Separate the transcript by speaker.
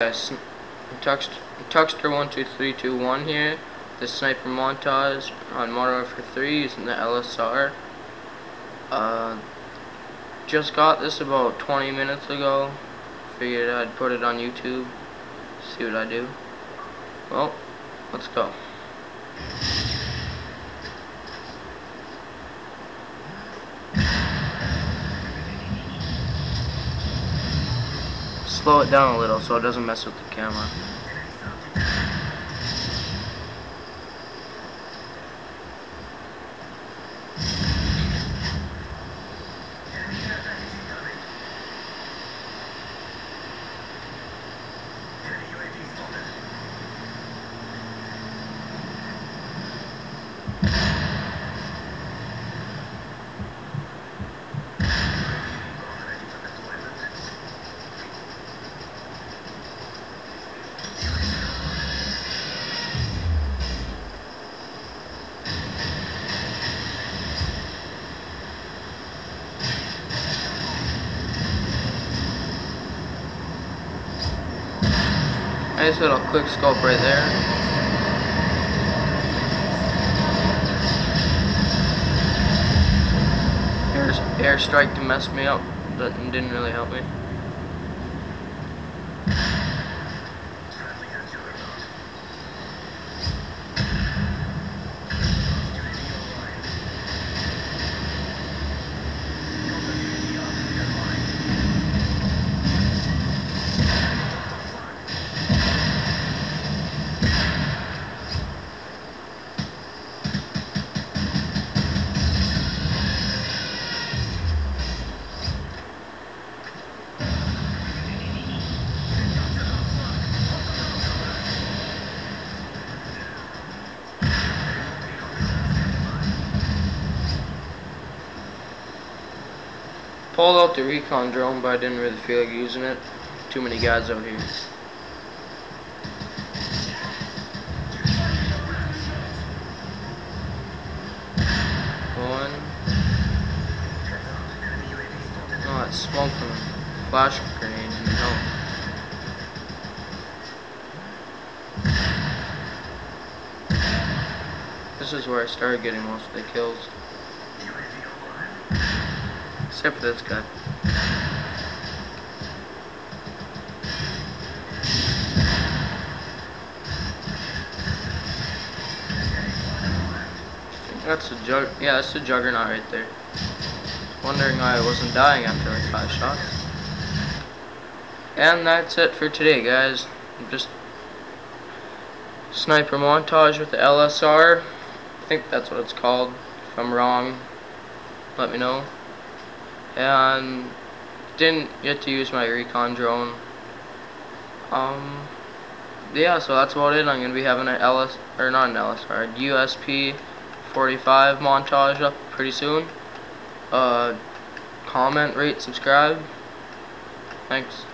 Speaker 1: Yes, Tux, Tuxter12321 here. The sniper montage on Modern Warfare 3 using the LSR. Uh, just got this about 20 minutes ago. Figured I'd put it on YouTube. See what I do. Well, let's go. Slow it down a little so it doesn't mess with the camera. Nice little quick scope right there. Air, airstrike to mess me up, but didn't really help me. Pulled out the recon drone, but I didn't really feel like using it. Too many guys out here. One. Oh, it's smoke from a flash grenade. No. This is where I started getting most of the kills. Except for this guy. That's a jug. Yeah, that's a juggernaut right there. Wondering why I wasn't dying after like five shots. And that's it for today, guys. Just sniper montage with the LSR. I think that's what it's called. If I'm wrong, let me know and didn't get to use my recon drone. Um yeah so that's about it. I'm gonna be having an LS or not an LSR USP 45 montage up pretty soon. Uh comment rate subscribe. Thanks